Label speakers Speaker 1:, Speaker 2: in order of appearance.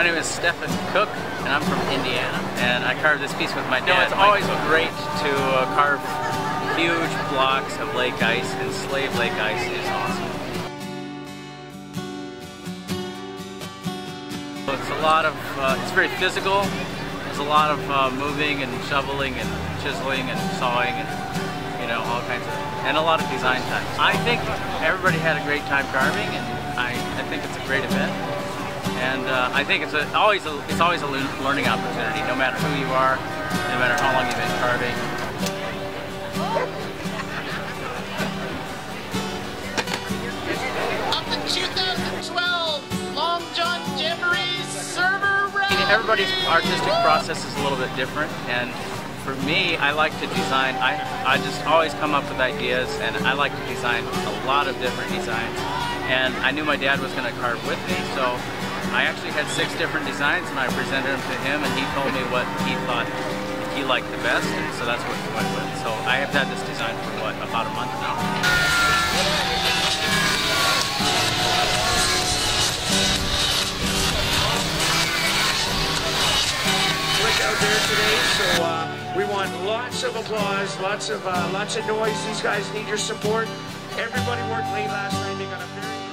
Speaker 1: My name is Stephan Koch, and I'm from Indiana. And I carved this piece with my dad. You know, it's always great to uh, carve huge blocks of lake ice, and slave lake ice is awesome. So It's a lot of, uh, it's very physical. There's a lot of uh, moving and shoveling and chiseling and sawing and, you know, all kinds of, and a lot of design time. I think everybody had a great time carving, and I, I think it's a great event. And uh, I think it's a, always a, it's always a learning opportunity, no matter who you are, no matter how long you've been carving.
Speaker 2: of the 2012 Long John Jamboree Server Round.
Speaker 1: Everybody's artistic process is a little bit different, and for me, I like to design. I, I just always come up with ideas, and I like to design a lot of different designs. And I knew my dad was going to carve with me, so I actually had six different designs, and I presented them to him, and he told me what he thought he liked the best, and so that's what we went with. So I have had this design for what about a month now.
Speaker 3: So uh, we want lots of applause, lots of uh, lots of noise. These guys need your support. Everybody worked late last night. They got a very